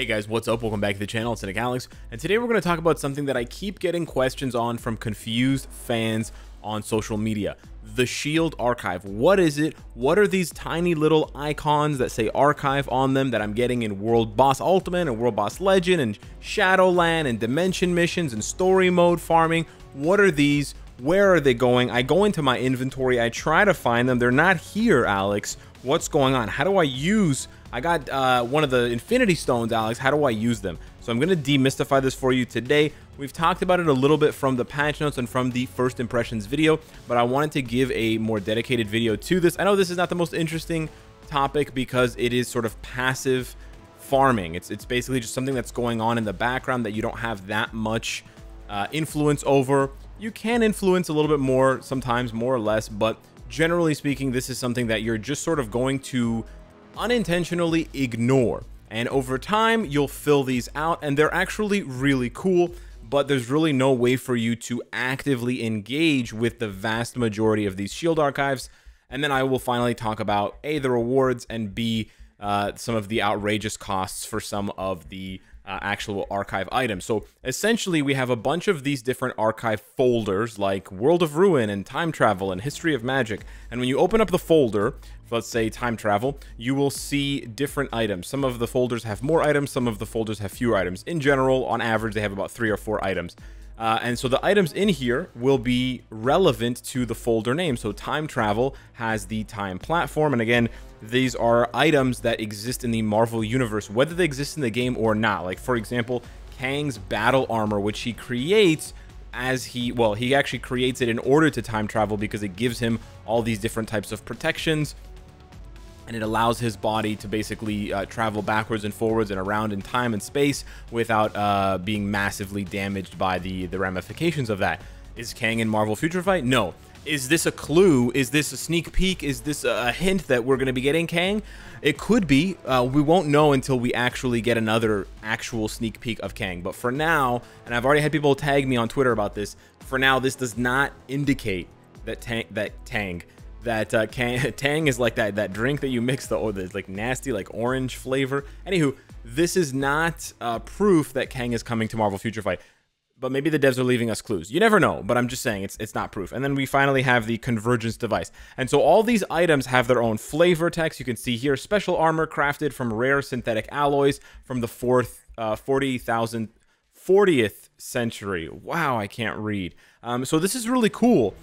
Hey guys, what's up? Welcome back to the channel. It's Cynic Alex, and today we're going to talk about something that I keep getting questions on from confused fans on social media. The Shield Archive. What is it? What are these tiny little icons that say Archive on them that I'm getting in World Boss Ultimate and World Boss Legend and Shadowland and Dimension Missions and Story Mode Farming? What are these? Where are they going? I go into my inventory, I try to find them. They're not here, Alex. What's going on? How do I use I got uh, one of the Infinity Stones, Alex. How do I use them? So I'm going to demystify this for you today. We've talked about it a little bit from the patch notes and from the first impressions video, but I wanted to give a more dedicated video to this. I know this is not the most interesting topic because it is sort of passive farming. It's, it's basically just something that's going on in the background that you don't have that much uh, influence over. You can influence a little bit more, sometimes more or less, but generally speaking, this is something that you're just sort of going to unintentionally ignore. And over time, you'll fill these out, and they're actually really cool, but there's really no way for you to actively engage with the vast majority of these shield archives. And then I will finally talk about A, the rewards, and B, uh, some of the outrageous costs for some of the uh, actual archive items. So essentially, we have a bunch of these different archive folders like World of Ruin and Time Travel and History of Magic. And when you open up the folder, let's say time travel, you will see different items. Some of the folders have more items, some of the folders have fewer items. In general, on average, they have about three or four items. Uh, and so the items in here will be relevant to the folder name. So time travel has the time platform. And again, these are items that exist in the Marvel universe, whether they exist in the game or not. Like for example, Kang's battle armor, which he creates as he, well, he actually creates it in order to time travel because it gives him all these different types of protections and it allows his body to basically uh, travel backwards and forwards and around in time and space without uh, being massively damaged by the, the ramifications of that. Is Kang in Marvel Future Fight? No. Is this a clue? Is this a sneak peek? Is this a hint that we're going to be getting Kang? It could be. Uh, we won't know until we actually get another actual sneak peek of Kang. But for now, and I've already had people tag me on Twitter about this, for now, this does not indicate that Tang, that Tang, that uh, can, Tang is like that that drink that you mix the oh, the like nasty like orange flavor. Anywho, this is not uh, proof that Kang is coming to Marvel Future Fight. But maybe the devs are leaving us clues. You never know, but I'm just saying it's it's not proof. And then we finally have the convergence device. And so all these items have their own flavor text. You can see here special armor crafted from rare synthetic alloys from the fourth uh, 40,000 40th century. Wow, I can't read. Um, so this is really cool.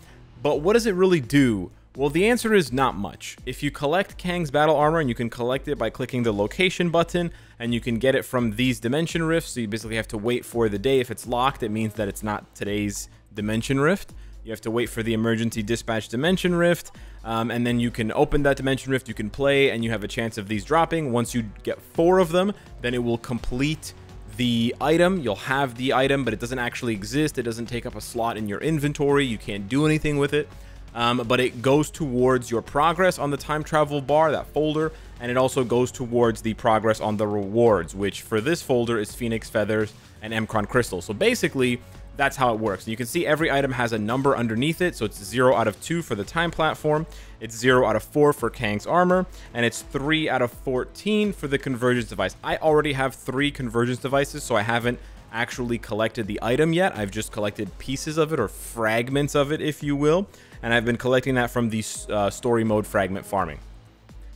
But what does it really do? Well, the answer is not much. If you collect Kang's battle armor, and you can collect it by clicking the location button, and you can get it from these dimension rifts, so you basically have to wait for the day. If it's locked, it means that it's not today's dimension rift. You have to wait for the emergency dispatch dimension rift, um, and then you can open that dimension rift, you can play, and you have a chance of these dropping. Once you get four of them, then it will complete the item. You'll have the item, but it doesn't actually exist. It doesn't take up a slot in your inventory. You can't do anything with it um, but it goes towards your progress on the time travel bar, that folder, and it also goes towards the progress on the rewards, which for this folder is Phoenix Feathers and M'Kraan Crystal. So basically, that's how it works. You can see every item has a number underneath it, so it's 0 out of 2 for the time platform, it's 0 out of 4 for Kang's armor, and it's 3 out of 14 for the convergence device. I already have 3 convergence devices, so I haven't actually collected the item yet. I've just collected pieces of it, or fragments of it, if you will and I've been collecting that from the uh, story mode fragment farming.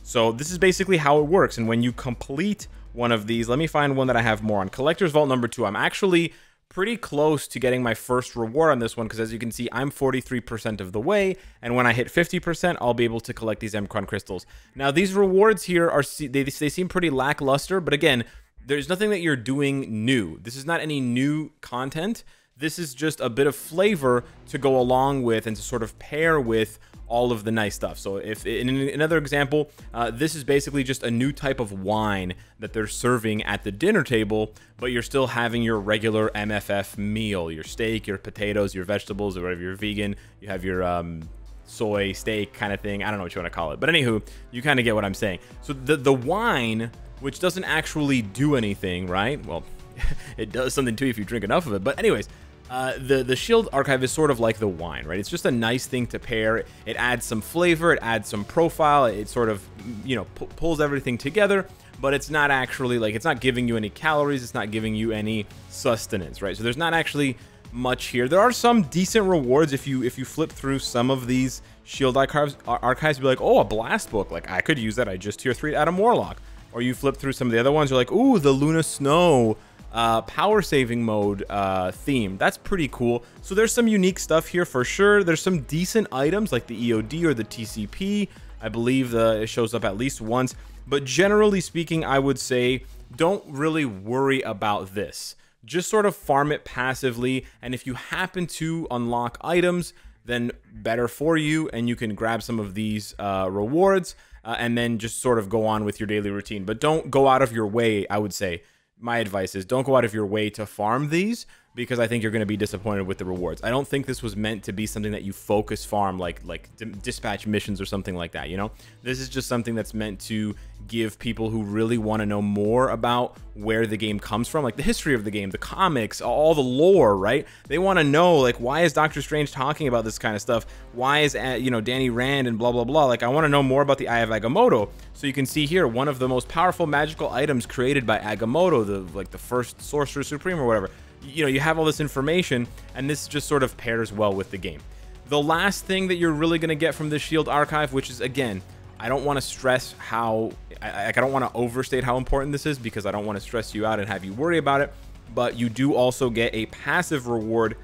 So this is basically how it works, and when you complete one of these, let me find one that I have more on. Collector's Vault number two. I'm actually pretty close to getting my first reward on this one because as you can see, I'm 43% of the way, and when I hit 50%, I'll be able to collect these M'Kraan crystals. Now, these rewards here are they, they seem pretty lackluster, but again, there's nothing that you're doing new. This is not any new content. This is just a bit of flavor to go along with and to sort of pair with all of the nice stuff. So if in another example, uh, this is basically just a new type of wine that they're serving at the dinner table, but you're still having your regular MFF meal, your steak, your potatoes, your vegetables, or whatever you're vegan, you have your um, soy steak kind of thing. I don't know what you want to call it, but anywho, you kind of get what I'm saying. So the the wine, which doesn't actually do anything, right? Well, it does something too if you drink enough of it. But anyways, uh, the the shield archive is sort of like the wine, right? It's just a nice thing to pair. It adds some flavor, it adds some profile, it sort of you know pulls everything together. but it's not actually like it's not giving you any calories, it's not giving you any sustenance, right? So there's not actually much here. There are some decent rewards if you if you flip through some of these shield archives archives be like, "Oh, a blast book. Like I could use that. I just tier 3 Adam Warlock." Or you flip through some of the other ones, you're like, "Ooh, the Luna Snow uh, power saving mode uh, theme. That's pretty cool. So there's some unique stuff here for sure. There's some decent items like the EOD or the TCP. I believe the, it shows up at least once. But generally speaking, I would say don't really worry about this. Just sort of farm it passively. And if you happen to unlock items, then better for you. And you can grab some of these uh, rewards uh, and then just sort of go on with your daily routine. But don't go out of your way, I would say. My advice is don't go out of your way to farm these because I think you're going to be disappointed with the rewards. I don't think this was meant to be something that you focus farm like like dispatch missions or something like that, you know? This is just something that's meant to give people who really want to know more about where the game comes from, like the history of the game, the comics, all the lore, right? They want to know like why is Doctor Strange talking about this kind of stuff? Why is uh, you know Danny Rand and blah blah blah? Like I want to know more about the Eye of Agamotto. So you can see here one of the most powerful magical items created by Agamotto, the like the first Sorcerer Supreme or whatever you know, you have all this information, and this just sort of pairs well with the game. The last thing that you're really going to get from the Shield Archive, which is, again, I don't want to stress how, I, I don't want to overstate how important this is because I don't want to stress you out and have you worry about it, but you do also get a passive reward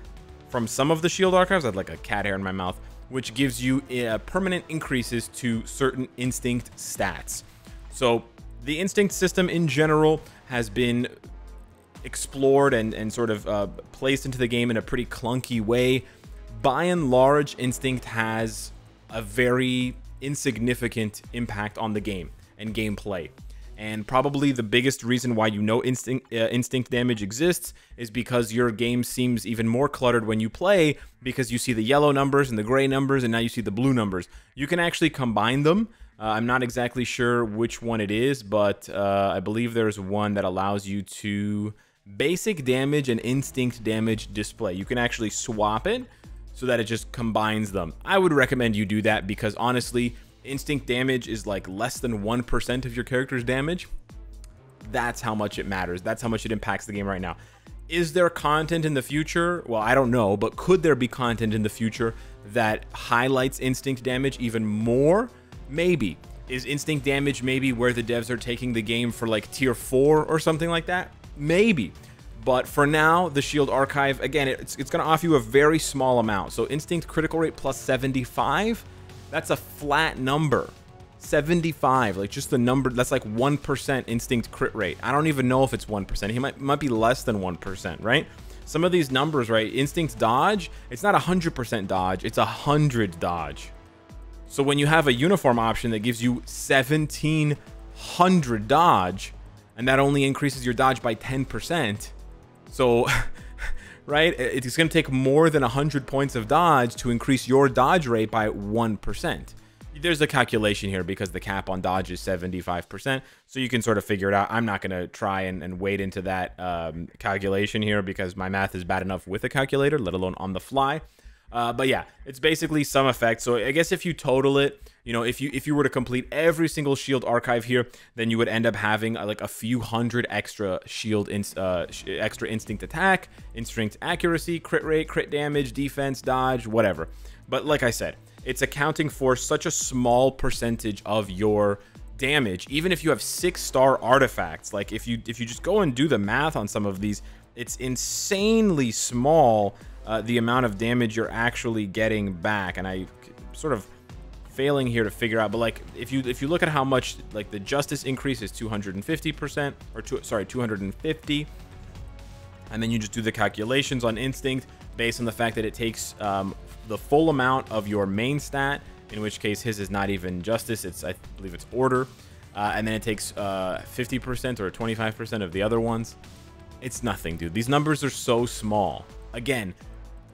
from some of the Shield Archives. I had like a cat hair in my mouth, which gives you uh, permanent increases to certain instinct stats. So the instinct system in general has been explored and, and sort of uh, placed into the game in a pretty clunky way. By and large, Instinct has a very insignificant impact on the game and gameplay. And probably the biggest reason why you know instinct, uh, instinct damage exists is because your game seems even more cluttered when you play because you see the yellow numbers and the gray numbers and now you see the blue numbers. You can actually combine them. Uh, I'm not exactly sure which one it is, but uh, I believe there's one that allows you to basic damage and instinct damage display. You can actually swap it so that it just combines them. I would recommend you do that because honestly, instinct damage is like less than 1% of your character's damage. That's how much it matters. That's how much it impacts the game right now. Is there content in the future? Well, I don't know, but could there be content in the future that highlights instinct damage even more? Maybe. Is instinct damage maybe where the devs are taking the game for like tier 4 or something like that? Maybe. But for now, the Shield Archive, again, it's, it's going to offer you a very small amount. So Instinct critical rate plus 75, that's a flat number. 75, like just the number, that's like 1% Instinct crit rate. I don't even know if it's 1%. He might, might be less than 1%, right? Some of these numbers, right? Instinct dodge, it's not 100% dodge, it's 100 dodge. So when you have a uniform option that gives you 1700 dodge, and that only increases your dodge by 10%. So, right, it's going to take more than 100 points of dodge to increase your dodge rate by 1%. There's a calculation here because the cap on dodge is 75%, so you can sort of figure it out. I'm not going to try and, and, wade into that um, calculation here because my math is bad enough with a calculator, let alone on the fly. Uh, but yeah, it's basically some effect. So I guess if you total it, you know, if you if you were to complete every single shield archive here, then you would end up having uh, like a few hundred extra shield, in, uh, extra instinct attack, instinct accuracy, crit rate, crit damage, defense, dodge, whatever. But like I said, it's accounting for such a small percentage of your damage. Even if you have six star artifacts, like if you if you just go and do the math on some of these, it's insanely small uh, the amount of damage you're actually getting back. And I sort of failing here to figure out, but like if you if you look at how much like the justice increase is 250% or two, sorry 250, and then you just do the calculations on instinct based on the fact that it takes um, the full amount of your main stat, in which case his is not even justice, it's I believe it's order, uh, and then it takes 50% uh, or 25% of the other ones. It's nothing, dude. These numbers are so small. Again,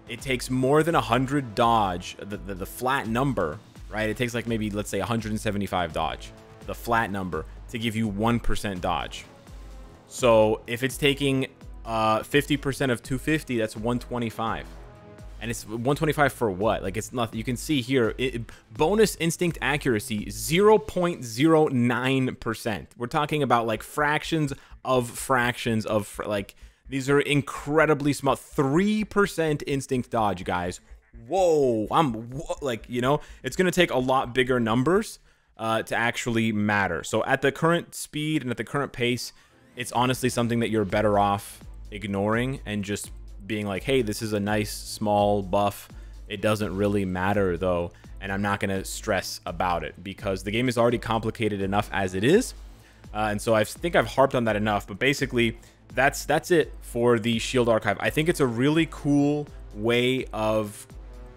it takes more than 100 dodge, the, the, the, flat number, right? It takes like maybe, let's say 175 dodge, the flat number, to give you 1% dodge. So if it's taking 50% uh, of 250, that's 125. and it's 125 for what? Like it's not. You can see here, it, bonus instinct accuracy 0.09 percent. We're talking about like fractions of fractions of like these are incredibly small. Three percent instinct dodge, guys. Whoa, I'm like you know, it's gonna take a lot bigger numbers uh, to actually matter. So at the current speed and at the current pace, it's honestly something that you're better off ignoring and just being like, hey, this is a nice small buff. It doesn't really matter though, and I'm not gonna stress about it because the game is already complicated enough as it is. Uh, and so I think I've harped on that enough. But basically, that's that's it for the Shield Archive. I think it's a really cool way of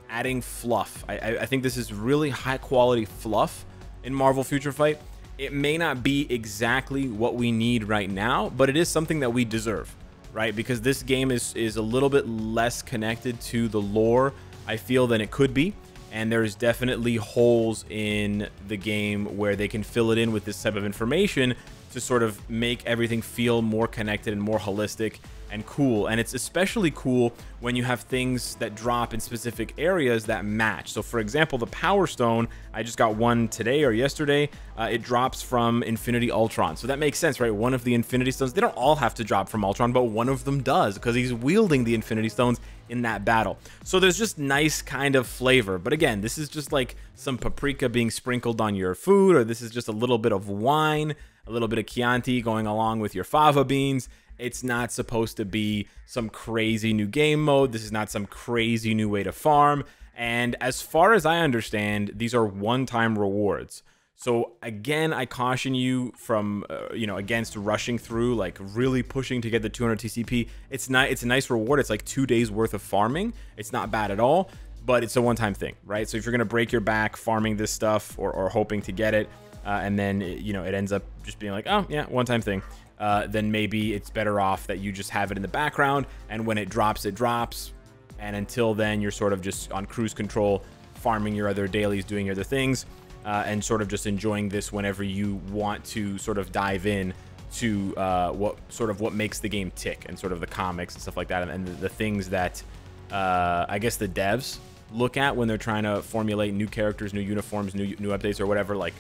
adding fluff. I, I, I think this is really high quality fluff in Marvel Future Fight. It may not be exactly what we need right now, but it is something that we deserve right? Because this game is is a little bit less connected to the lore, I feel, than it could be. And there's definitely holes in the game where they can fill it in with this type of information to sort of make everything feel more connected and more holistic and cool. And it's especially cool when you have things that drop in specific areas that match. So, for example, the Power Stone, I just got one today or yesterday. Uh, it drops from Infinity Ultron. So that makes sense, right? One of the Infinity Stones, they don't all have to drop from Ultron, but one of them does because he's wielding the Infinity Stones in that battle. So there's just nice kind of flavor. But again, this is just like some paprika being sprinkled on your food, or this is just a little bit of wine, a little bit of Chianti going along with your fava beans it's not supposed to be some crazy new game mode. This is not some crazy new way to farm. And as far as I understand, these are one-time rewards. So again, I caution you from uh, you know against rushing through, like really pushing to get the 200 TCP. It's not. It's a nice reward. It's like two days worth of farming. It's not bad at all, but it's a one-time thing, right? So if you're gonna break your back farming this stuff or, or hoping to get it, uh, and then you know it ends up just being like, oh yeah, one-time thing uh, then maybe it's better off that you just have it in the background and when it drops, it drops. And until then, you're sort of just on cruise control, farming your other dailies, doing your other things, uh, and sort of just enjoying this whenever you want to sort of dive in to uh, what sort of what makes the game tick and sort of the comics and stuff like that, and, and the, the, things that uh, I guess the devs look at when they're trying to formulate new characters, new uniforms, new new updates, or whatever. Like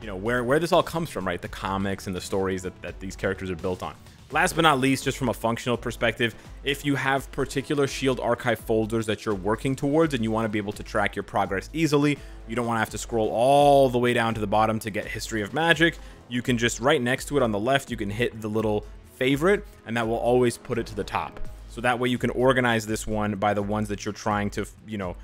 you know, where, where this all comes from, right? The comics and the stories that, that these characters are built on. Last but not least, just from a functional perspective, if you have particular Shield Archive folders that you're working towards and you want to be able to track your progress easily, you don't want to have to scroll all the way down to the bottom to get History of Magic, you can just right next to it on the left, you can hit the little favorite, and that will always put it to the top. So that way you can organize this one by the ones that you're trying to, you know,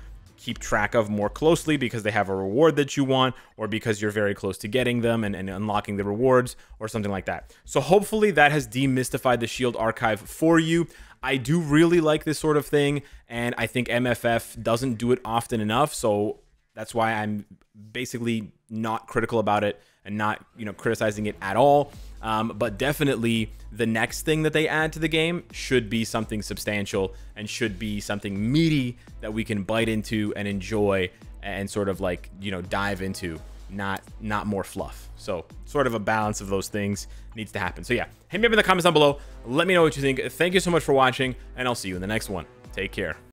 keep track of more closely because they have a reward that you want or because you're very close to getting them and, and unlocking the rewards or something like that. So hopefully that has demystified the Shield archive for you. I do really like this sort of thing, and I think MFF doesn't do it often enough. So that's why I'm basically not critical about it and not you know criticizing it at all. Um, but definitely the next thing that they add to the game should be something substantial and should be something meaty that we can bite into and enjoy and sort of like you know dive into not not more fluff. So sort of a balance of those things needs to happen. So yeah hit me up in the comments down below. Let me know what you think. Thank you so much for watching and i'll see you in the next one. Take care